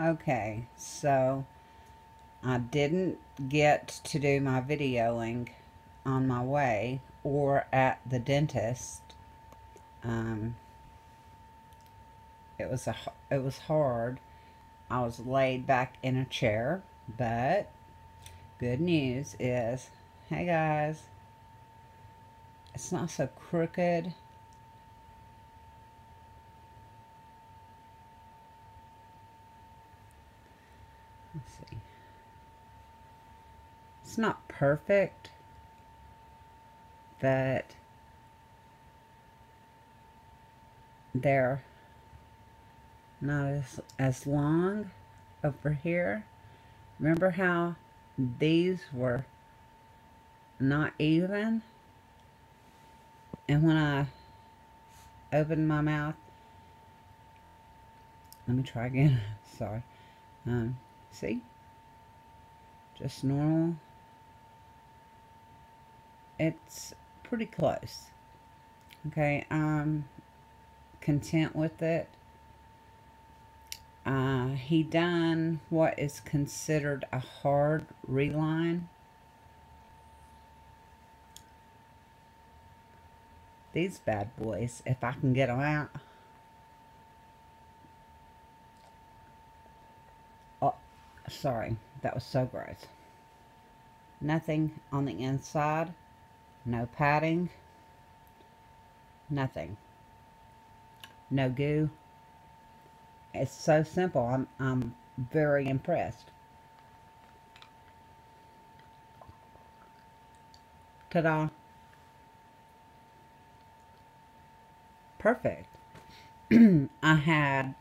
Okay, so I didn't get to do my videoing on my way or at the dentist. Um, it was a it was hard. I was laid back in a chair, but good news is, hey guys, it's not so crooked. Let's see. It's not perfect, but they're not as, as long over here. Remember how these were not even? And when I opened my mouth, let me try again. Sorry. Um, see? Just normal. It's pretty close. Okay, I'm content with it. Uh, he done what is considered a hard reline. These bad boys, if I can get them out. Oh, sorry, that was so gross. Nothing on the inside. No padding. Nothing. No goo. It's so simple. I'm, I'm very impressed. Ta-da. Perfect. I had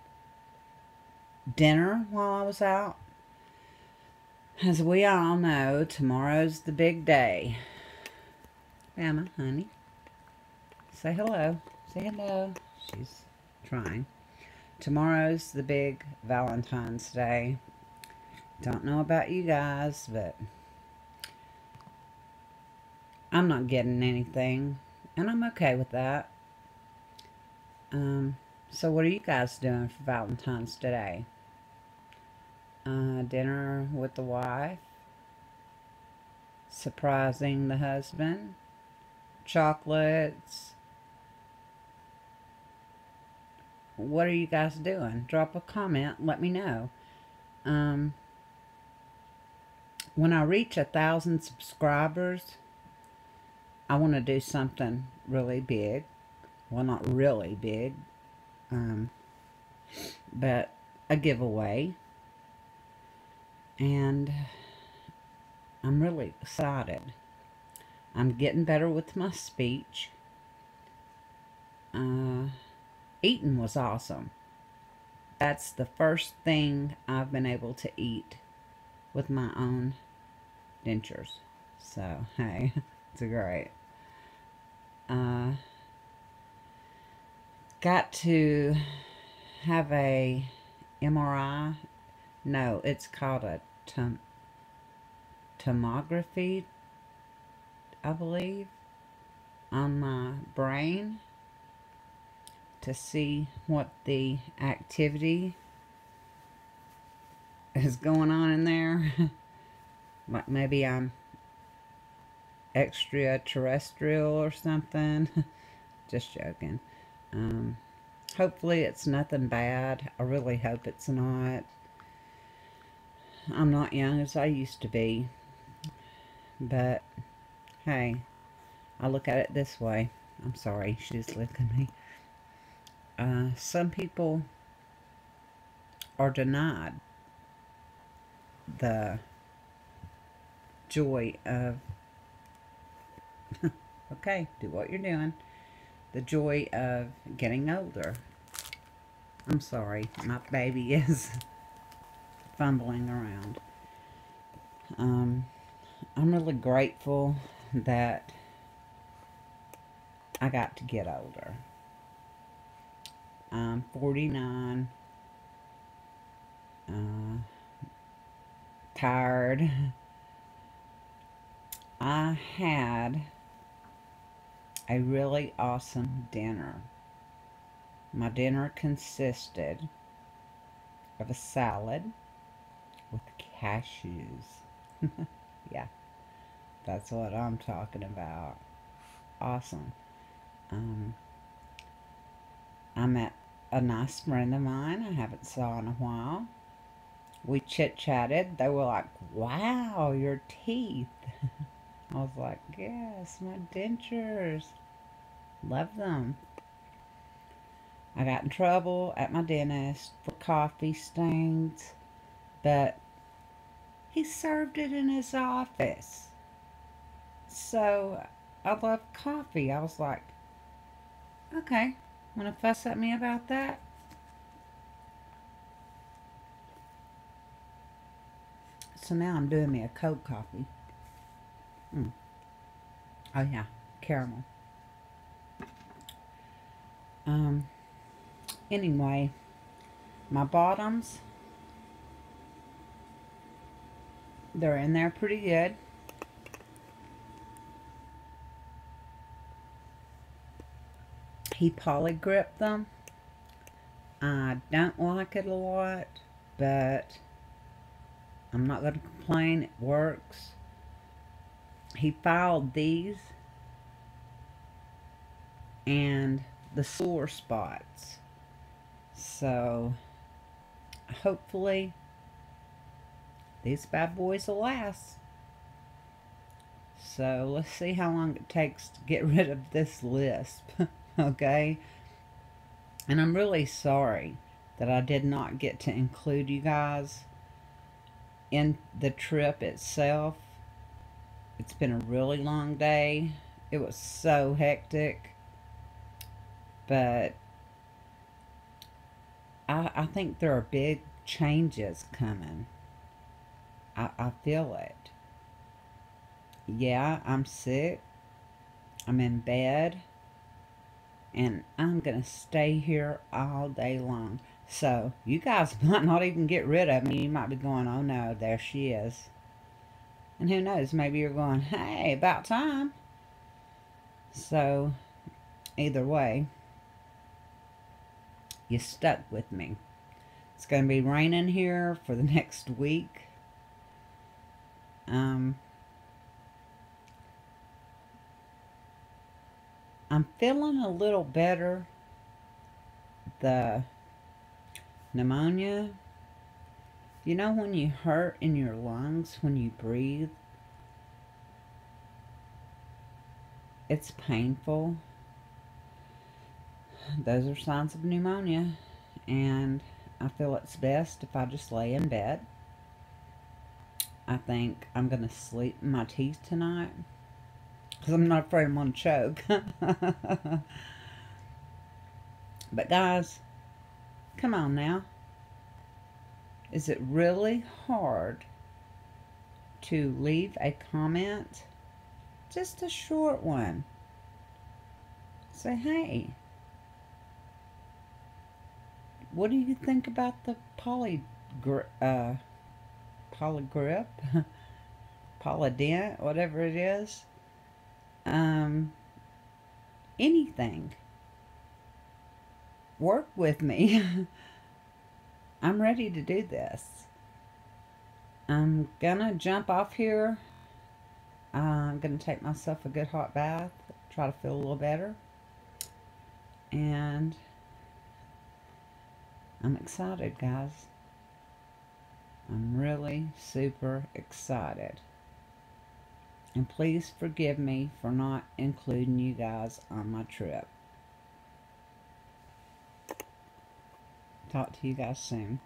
dinner while I was out. As we all know, tomorrow's the big day. Emma, honey. Say hello. Say hello. She's trying. Tomorrow's the big Valentine's Day. Don't know about you guys, but I'm not getting anything, and I'm okay with that. Um, so what are you guys doing for Valentine's today? Uh, dinner with the wife, surprising the husband, chocolates, what are you guys doing? Drop a comment. Let me know. Um, when I reach a thousand subscribers, I want to do something really big. Well, not really big, um, but a giveaway. And I'm really excited. I'm getting better with my speech. Uh, eating was awesome. That's the first thing I've been able to eat with my own dentures. So, hey, it's great. Uh, got to have a MRI. No, it's called a tom tomography, I believe, on my brain to see what the activity is going on in there. like maybe I'm extraterrestrial or something. Just joking. Um, hopefully it's nothing bad. I really hope it's not. I'm not young as I used to be. But, hey, I look at it this way. I'm sorry, she's licking me. Uh, some people are denied the joy of okay do what you're doing the joy of getting older I'm sorry my baby is fumbling around um, I'm really grateful that I got to get older I'm 49. Uh, tired. I had a really awesome dinner. My dinner consisted of a salad with cashews. yeah, that's what I'm talking about. Awesome. Um, I met a nice friend of mine I haven't saw in a while. We chit-chatted. They were like, wow, your teeth. I was like, yes, my dentures. Love them. I got in trouble at my dentist for coffee stains, but he served it in his office. So I love coffee. I was like, okay, want to fuss at me about that? So now I'm doing me a cold coffee. Mm. Oh yeah, caramel. Um, anyway, my bottoms, they're in there pretty good. He poly gripped them. I don't like it a lot, but I'm not going to complain. It works. He filed these and the sore spots. So, hopefully, these bad boys will last. So, let's see how long it takes to get rid of this lisp. okay? And I'm really sorry that I did not get to include you guys in the trip itself. It's been a really long day. It was so hectic. But I, I think there are big changes coming. I, I feel it. Yeah, I'm sick. I'm in bed. And I'm going to stay here all day long. So, you guys might not even get rid of me. You might be going, oh no, there she is. And who knows, maybe you're going, hey, about time. So, either way, you stuck with me. It's going to be raining here for the next week. Um, I'm feeling a little better. The pneumonia, you know when you hurt in your lungs when you breathe? It's painful. Those are signs of pneumonia. And I feel it's best if I just lay in bed. I think I'm going to sleep my teeth tonight. Because I'm not afraid I'm going to choke. but guys, come on now. Is it really hard to leave a comment? Just a short one. Say, hey, what do you think about the poly, uh, Poligrip? Polident, whatever it is? Um, anything. Work with me. I'm ready to do this. I'm gonna jump off here. I'm gonna take myself a good hot bath, try to feel a little better. And I'm excited, guys. I'm really super excited. And please forgive me for not including you guys on my trip. Talk to you guys soon.